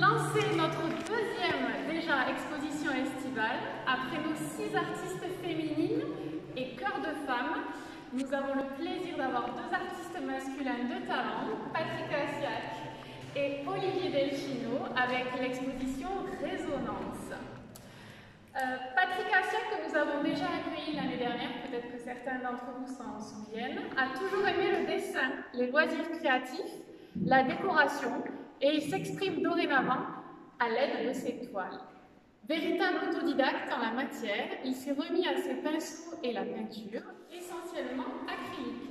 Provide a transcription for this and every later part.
lancer notre deuxième déjà exposition estivale. Après nos six artistes féminines et cœurs de femmes, nous avons le plaisir d'avoir deux artistes masculins de talent, Patrick Assiac et Olivier Delfino, avec l'exposition Résonance. Euh, Patrick Assiac, que nous avons déjà accueilli l'année dernière, peut-être que certains d'entre vous s'en souviennent, a toujours aimé le dessin, les loisirs créatifs, la décoration, et il s'exprime dorénavant à l'aide de ses toiles. Véritable autodidacte en la matière, il s'est remis à ses pinceaux et la peinture, essentiellement acrylique.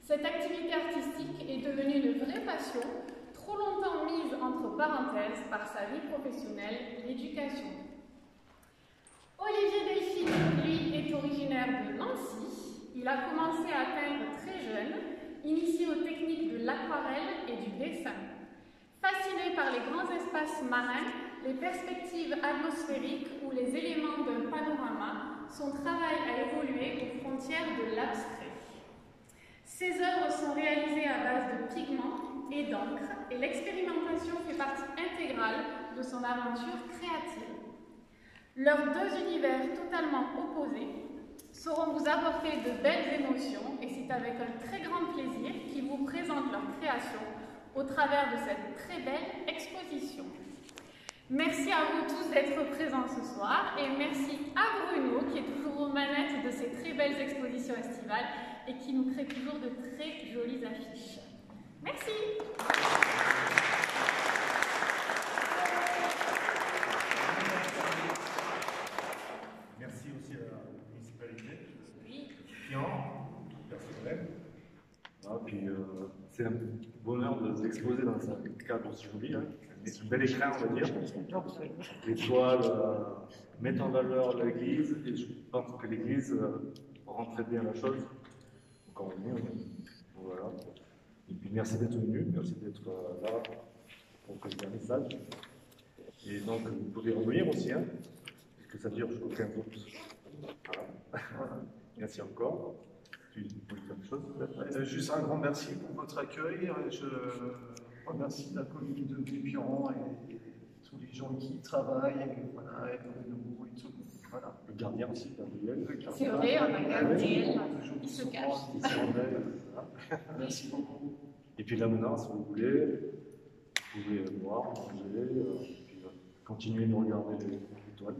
Cette activité artistique est devenue une vraie passion, trop longtemps mise entre parenthèses par sa vie professionnelle, l'éducation. Olivier Delphine, lui, est originaire de Nancy. Il a commencé à peindre très jeune, initié aux techniques de l'aquarelle et du dessin. Fasciné par les grands espaces les perspectives atmosphériques ou les éléments d'un panorama, son travail a évolué aux frontières de l'abstrait. Ses œuvres sont réalisées à base de pigments et d'encre et l'expérimentation fait partie intégrale de son aventure créative. Leurs deux univers totalement opposés sauront vous apporter de belles émotions et c'est avec un très grand plaisir qu'ils vous présentent leur création au travers de cette très belle exposition. Merci à vous tous d'être présents ce soir et merci à Bruno qui est toujours aux manettes de ces très belles expositions estivales et qui nous crée toujours de très jolies affiches. Merci. Merci aussi à la municipalité, Oui. Personnel. Ah, puis euh, c'est un bonheur de s'exposer dans un cadre aussi joli. Hein. C'est un bel écrin, on va dire. Les toiles euh, mettent en valeur l'église et je pense que l'église euh, rend très bien la chose. Encore mieux. Voilà. Et puis merci d'être venu, merci d'être euh, là pour présenter un message. Et donc vous pouvez revenir aussi, hein, parce que ça dure jusqu'au 15 août. Voilà. merci encore. Chose Euh, Juste un grand merci pour votre accueil. Remercie la commune de Guépian et tous les gens qui y travaillent, et, voilà, et nous et tout. Voilà. Le gardien aussi, Gabriel. C'est vrai, on a Gabriel. Toujours Il se cache. Merci beaucoup. Et puis là maintenant, si vous voulez, vous pouvez boire, manger, euh, puis euh, continuer de regarder les étoiles.